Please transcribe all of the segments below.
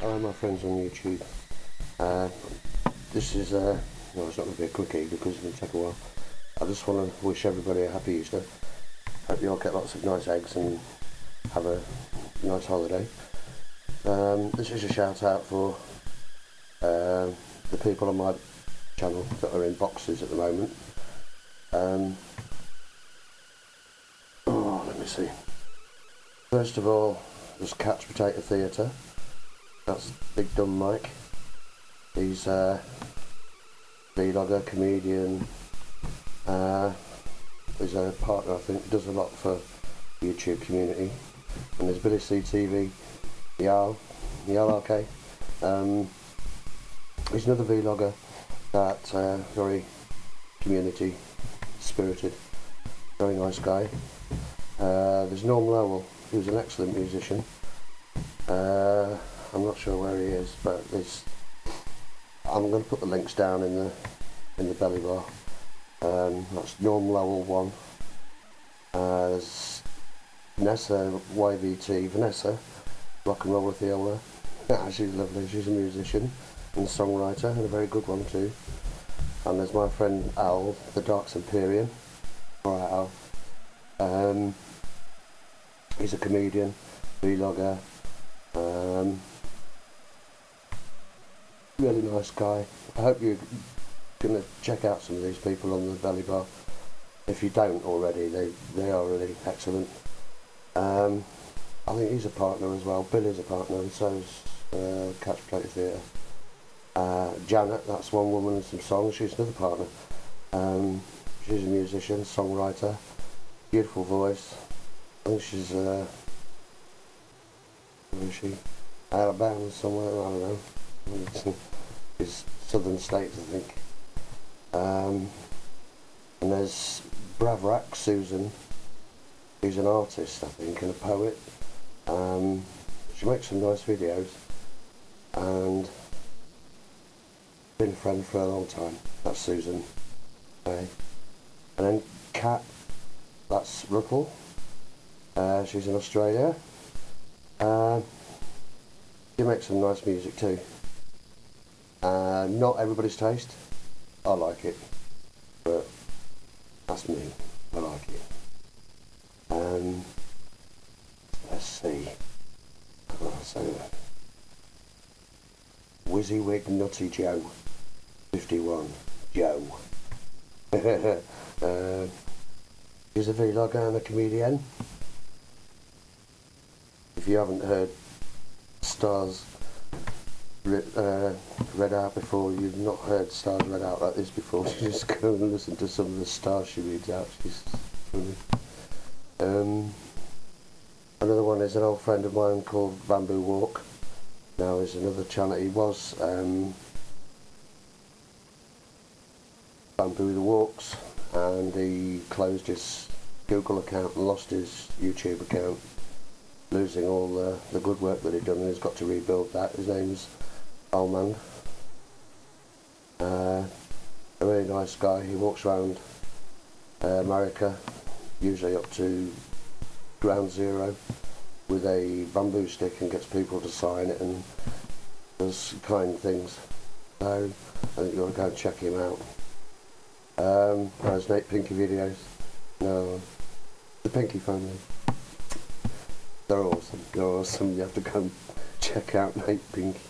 Hello my friends on YouTube. Uh, this is, uh, well it's not going to be a quickie because it's going to take a while. I just want to wish everybody a happy Easter. Hope you all get lots of nice eggs and have a nice holiday. Um, this is a shout out for uh, the people on my channel that are in boxes at the moment. Um, oh, let me see. First of all, there's Couch Potato Theatre. That's Big Dumb Mike. He's a vlogger, comedian. Uh, he's a partner, I think. Does a lot for YouTube community. And there's Billy CTV, Yal, Yal RK. Um, he's another vlogger that uh, very community spirited, very nice guy. Uh, there's Norm Lowell, who's an excellent musician. Uh, I'm not sure where he is, but there's. I'm going to put the links down in the in the belly bar. Um, that's Norm Lowell one. Uh, there's Vanessa YVT, Vanessa, rock and roll with Viola. Yeah, she's lovely. She's a musician and a songwriter, and a very good one too. And there's my friend Al, the Darks Empyrean. Alright, Al. Um, he's a comedian, vlogger. Um, really nice guy. I hope you're going to check out some of these people on the belly bar. If you don't already, they, they are really excellent. Um, I think he's a partner as well. Billy's a partner and so's uh, Couch Potato Theatre. Uh, Janet, that's one woman and some songs. She's another partner. Um, she's a musician, songwriter, beautiful voice. I think she's, uh, where is she? Alabama somewhere, I don't know. It's southern states, I think. Um, and there's Bravurak, Susan, who's an artist, I think, and a poet. Um, she makes some nice videos, and been a friend for a long time. That's Susan. Okay. And then Kat, that's Ripple. Uh, she's in Australia. Uh, she makes some nice music too. Uh, not everybody's taste. I like it, but that's me. I like it. Um, let's see. Oh, so, Wizzywig Nutty Joe, 51. Joe. uh, he's a vlogger and a comedian. If you haven't heard Stars uh, read out before, you've not heard Stars read out like this before, you just go and listen to some of the stars she reads out, she's. Um, another one is an old friend of mine called Bamboo Walk. Now is another channel, he was um, Bamboo the Walks and he closed his Google account and lost his YouTube account losing all the, the good work that he'd done and he's got to rebuild that. His name's Alman. Uh, a really nice guy. He walks around uh, America, usually up to ground zero, with a bamboo stick and gets people to sign it and does kind things. So I think you ought to go and check him out. Um, there's Nate Pinky videos. No, the Pinky family. They're awesome. They're awesome. You have to and check out Nate Pinky.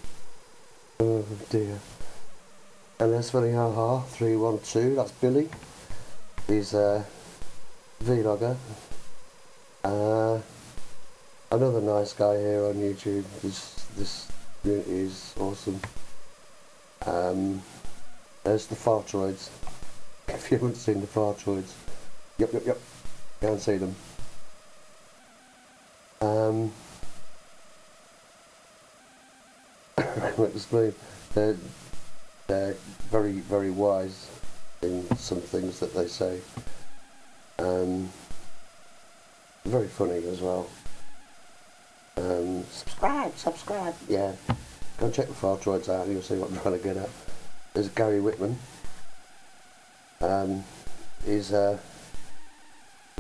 Oh dear. And there's Funny Ha Ha 312, that's Billy. He's a vlogger. Uh, another nice guy here on YouTube. This, this community is awesome. Um, there's the Fartroids. If you haven't seen the Fartroids, yep, yep, yep, go and see them. Um, explain. They're, they're very, very wise in some things that they say. Um, very funny as well. Um, subscribe, subscribe. Yeah, go and check the Fartroids out. You'll see what I'm trying to get at. There's Gary Wittmann. Um, he's a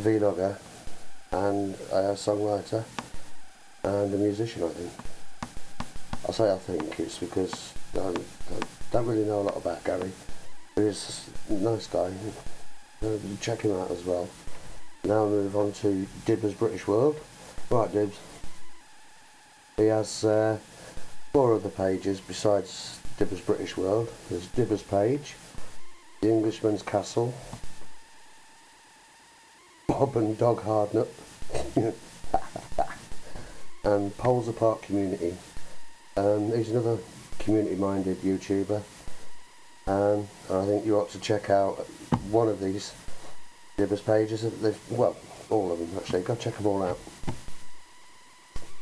vlogger and a songwriter and a musician, I think. I say I think it's because I don't, really know a lot about Gary. He's a nice guy. Uh, check him out as well. Now I move on to Dibber's British World. Right, Dibs. He has uh, four other pages besides Dibber's British World. There's Dibber's page, The Englishman's Castle, And Dog Hardnut, and Poles Apart Community. Um, he's another community-minded YouTuber. Um, I think you ought to check out one of these Dibber's pages. Well, all of them actually. Go check them all out.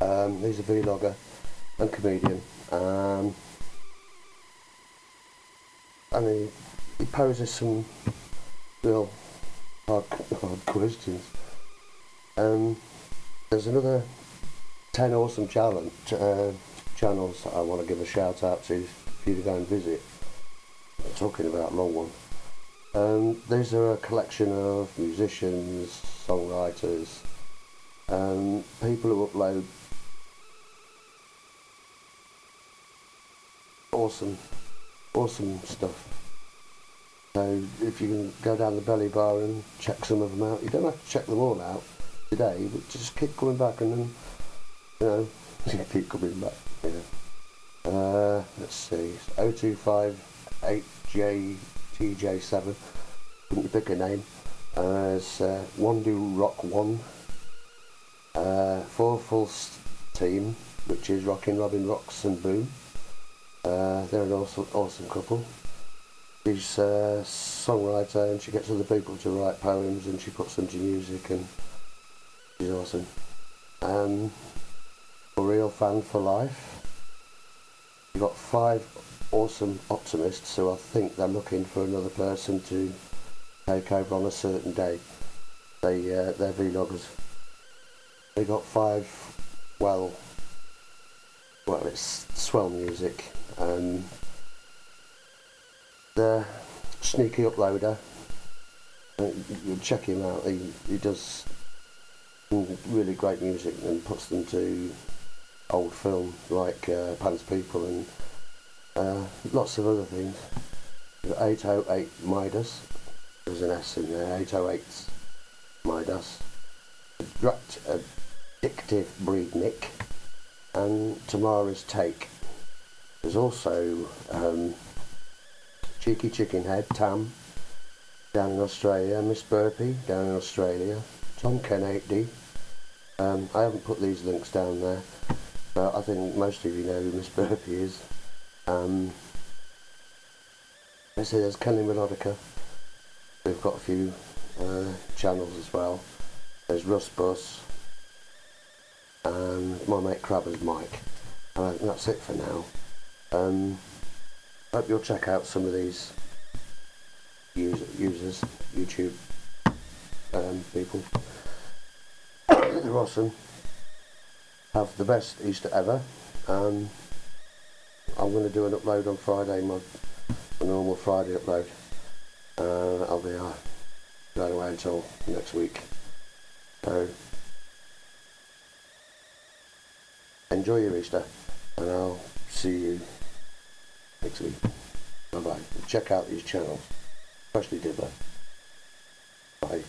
Um, he's a vlogger and comedian. Um, and he, he poses some real hard, hard questions. Um, there's another 10 awesome challenge, uh, channels that I want to give a shout out to for you to go and visit. I'm talking about long one. Um, these are a collection of musicians, songwriters, um, people who upload awesome, awesome stuff. So if you can go down the belly bar and check some of them out, you don't have to check them all out today, but just keep coming back and then, you know, keep coming back. Yeah. Uh, let's see, 025 8JTJ7. Couldn't you pick a name? Uh, it's uh, Do Rock One. Uh, Four Full Team, which is Rockin' Robin Rocks and Boom. Uh, they're an awesome, awesome couple. She's a songwriter and she gets other people to write poems and she puts them to music and she's awesome. Um, a real fan for life. We've got five awesome optimists who I think they're looking for another person to take over on a certain day. They, uh, they're vloggers. They got five, well, well, it's swell music. Um, the sneaky uploader, uh, you check him out. He, he does really great music and puts them to old film like uh, Pan's People and uh, lots of other things. 808 Midas, there's an S in there, 808 Midas. Drat Addictive Breed Nick. and Tamara's Take. There's also um, Cheeky Chicken Head, Tam, down in Australia, Miss Burpee, down in Australia, Tom Ken 8D. Um, I haven't put these links down there, but I think most of you know who Miss Burpee is. Um, I see there's Kenny Melodica. We've got a few uh, channels as well. There's Russ Bus and my mate Crabber's Mike. And that's it for now. Um, hope you'll check out some of these user, users, YouTube um, people. They're awesome. Have the best Easter ever. Um, I'm going to do an upload on Friday, my, my normal Friday upload. Uh, I'll be uh, going away until next week. So, enjoy your Easter, and I'll see you next week. Bye bye. Check out these channels, especially Dibber. Bye.